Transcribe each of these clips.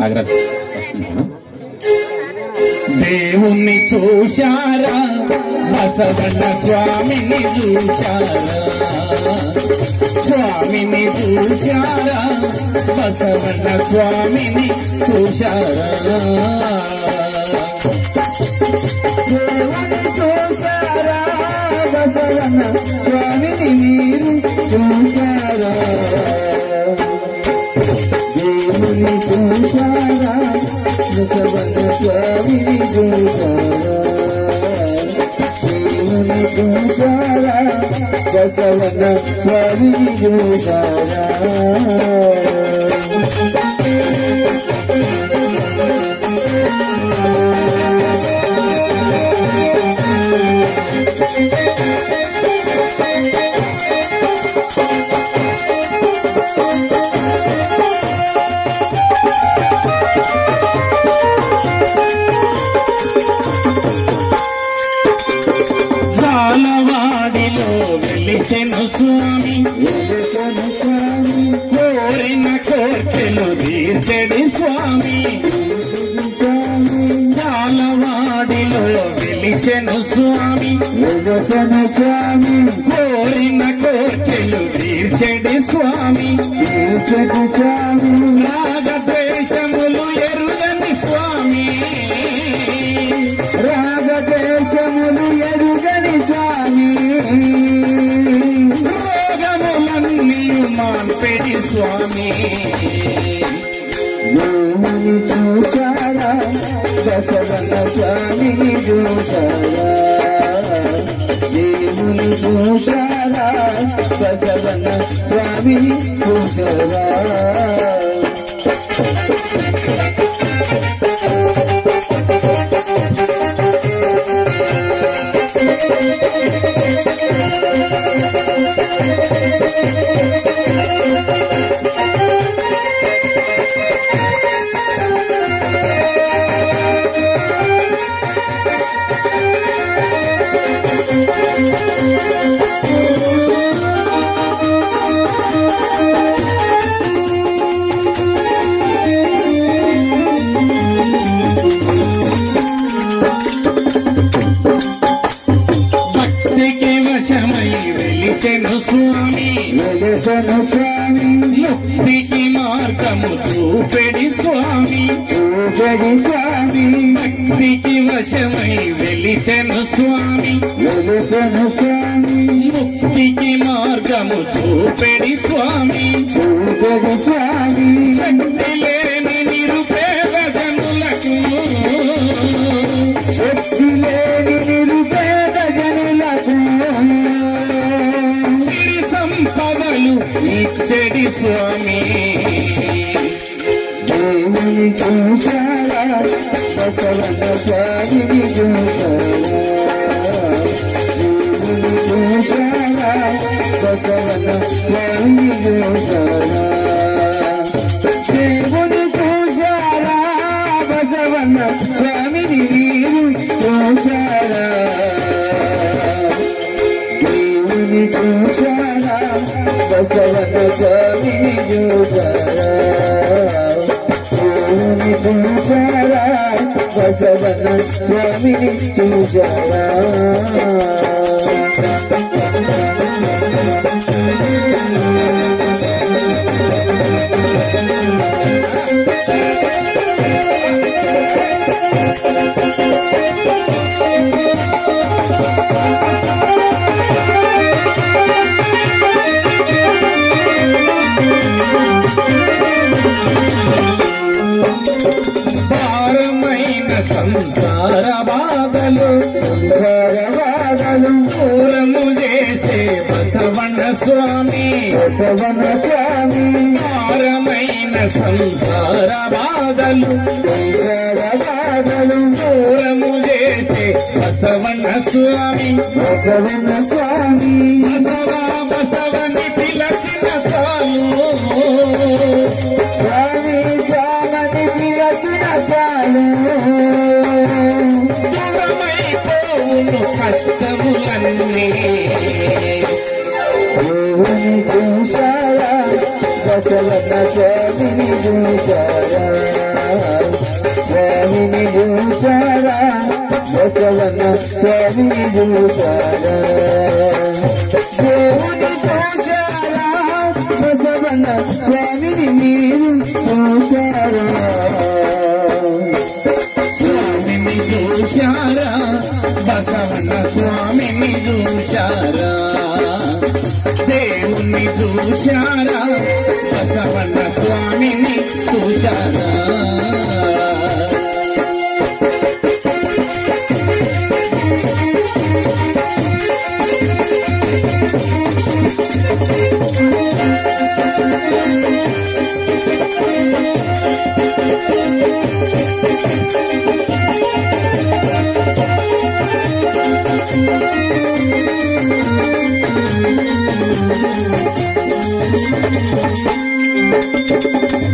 నాగరాజ్ వస్తున్నాను. దేవుణ్ణి చూశారా బసవన్న స్వామిని చూశారా స్వామిని చూశారా బసవన్న స్వామిని చూశారా దేవుని చూశారా బసవన్న స్వామిని మీరు చూశారా ಜೂಜಾರ ಬಸವನ ಸ್ವಾಮಿ ಜೂಜಾರ ಜೂಜಾರ ಬಸವನ ಸ್ವಾಮಿ ಜೂಜಾರ స్వామి కోరిన కోర్కెలు తీర్చెడి స్వామి. జాలవాడిలో వెలిసెను స్వామి వెలసన స్వామి కోరిన కోర్కెలు తీర్చెడి స్వామి. తీర్చటి స్వామి. మాంపెడి స్వామి దేవుని చూశారా బసవన్న స్వామిని చూశారా దేవుని చూశారా బసవన్న స్వామిని చూశారా వెలిసెను స్వామి వెలసన స్వామి ముక్తికి మార్గము చూపెడి స్వామి చూపడి స్వామి భక్తికి వశమై వెలిసెను స్వామి వెలసన స్వామి ముక్తికి మార్గము చూపెడి స్వామి చూపడి స్వామి. శక్తి లేని నిరుపేద జనులకు స్వామి దేవుని చూశారా బసవన్న స్వామిని చూశారా దేవుని చూశారా బసవన్న స్వామిని చూశారా దేవుని చూశారా బసవన్న స్వామిని మీరు చూశారా దేవుని చూశారా బసవన్న तुझारा बसवन स्वामिनी तुझारा భారమైన సంసార బాధలు సంసారవాదలు దూరము చేసే బసవన్న స్వామి బసవన్న స్వామి. భారమైన సంసార బాధలు సంసారవాదలు. దూరము చేసే బసవన్న స్వామి బసవన్న స్వామి. బసవా బసవని దూరమైపోవును కష్టములన్నీ దేవుని చూశారా దశలత స్వామిని చూశారా స్వామిని చూశారా దశలత స్వామిని చూశారా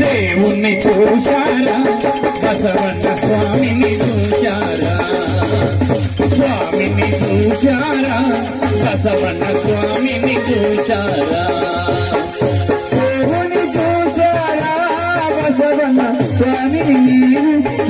దేవుణ్ణి చూశారా? బసవన్న స్వామిని చూశారా? స్వామిని చూశారా? బసవన్న స్వామిని చూశారా?